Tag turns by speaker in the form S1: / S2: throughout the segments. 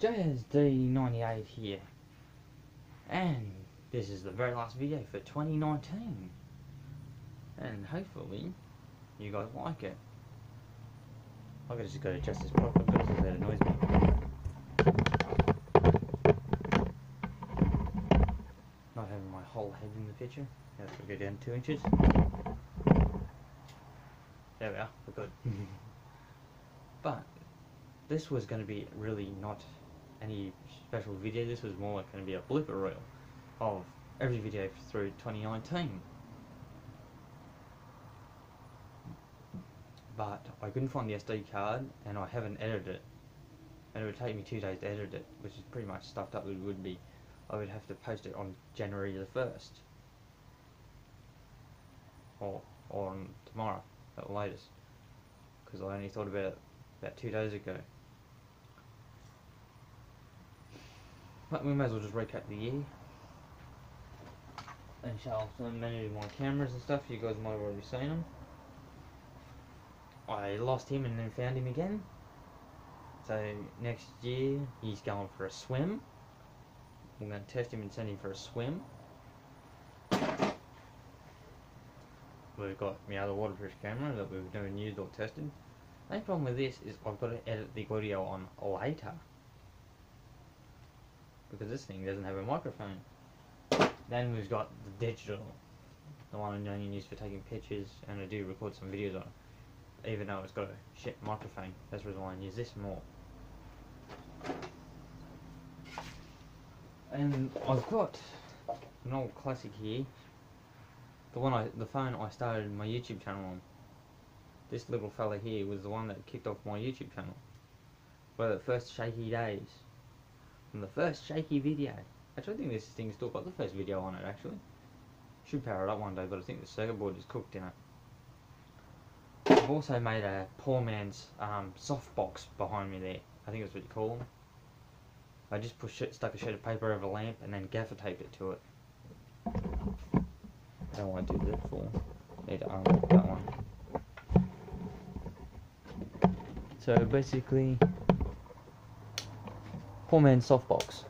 S1: JSD98 here, and this is the very last video for 2019, and hopefully you guys like it. I gotta just go to adjust this properly because that annoys me. Not having my whole head in the picture. Yeah, that's go down two inches. There we are, we're good. but this was going to be really not any special video. This was more like going to be a blooper reel of every video through 2019. But I couldn't find the SD card and I haven't edited it. And it would take me two days to edit it, which is pretty much stuffed up it would be. I would have to post it on January the 1st. Or, or on tomorrow at the latest. Because I only thought about it about two days ago. But we may as well just recap the year. And off some many my cameras and stuff. You guys might have already seen them. I lost him and then found him again. So next year he's going for a swim. I'm going to test him and send him for a swim. We've got my other waterproof camera that we've never used or tested. The only problem with this is I've got to edit the audio on later. Because this thing doesn't have a microphone. Then we've got the digital. The one going to use for taking pictures and I do record some videos on. Even though it's got a shit microphone. That's the reason why I use this more. And I've got an old classic here. The one I, the phone I started my YouTube channel on. This little fella here was the one that kicked off my YouTube channel. Well, the first shaky days. From the first shaky video. Actually, I think this thing still got the first video on it, actually. Should power it up one day, but I think the circuit board is cooked in it. I've also made a poor man's um, softbox behind me there. I think that's what you call them. I just pushed it, stuck a sheet of paper over a lamp and then gaffer taped it to it. I don't want to do that for. Need to unlock that one. So basically, poor man's softbox.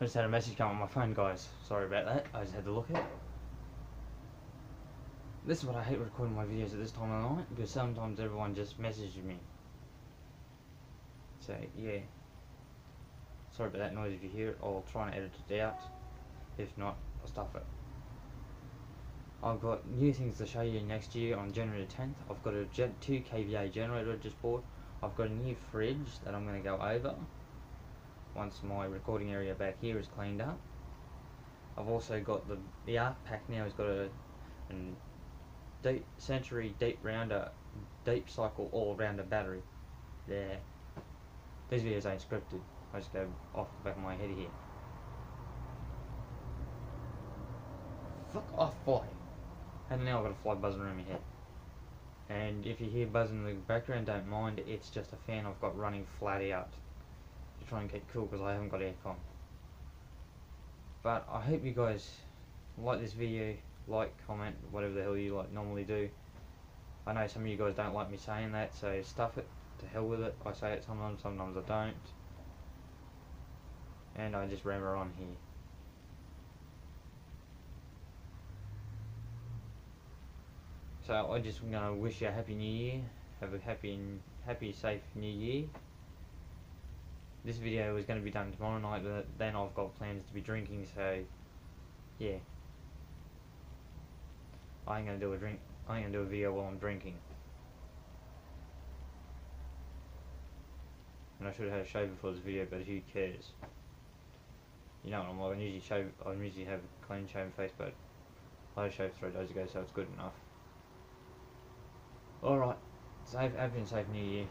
S1: I just had a message come on my phone, guys. Sorry about that. I just had to look at it. This is what I hate recording my videos at this time of night because sometimes everyone just messages me. So, yeah. Sorry about that noise if you hear it. I'll try and edit it out. If not, I'll stuff it. I've got new things to show you next year on January 10th. I've got a 2 kVA generator I just bought. I've got a new fridge that I'm going to go over once my recording area back here is cleaned up. I've also got the, the Arc Pack now has got a an deep Century Deep Rounder Deep Cycle All Rounder battery. There. These videos ain't scripted. I just go off the back of my head here. Fuck off, boy. And now I've got a fly buzzing around my head. And if you hear buzzing in the background, don't mind. It's just a fan I've got running flat out to try and get cool because I haven't got aircon. But I hope you guys like this video, like, comment, whatever the hell you like normally do. I know some of you guys don't like me saying that, so stuff it, to hell with it. I say it sometimes, sometimes I don't. And I just ramble on here. So I just to wish you a happy new year. Have a happy happy, safe new year. This video was going to be done tomorrow night, but then I've got plans to be drinking, so yeah. I ain't gonna do a drink. I ain't gonna do a video while I'm drinking. And I should have had a shave before this video, but who cares? You know what I'm like. I usually shave. I usually have a clean shaven face, but I shaved three days ago, so it's good enough. Alright. Happy and safe New Year.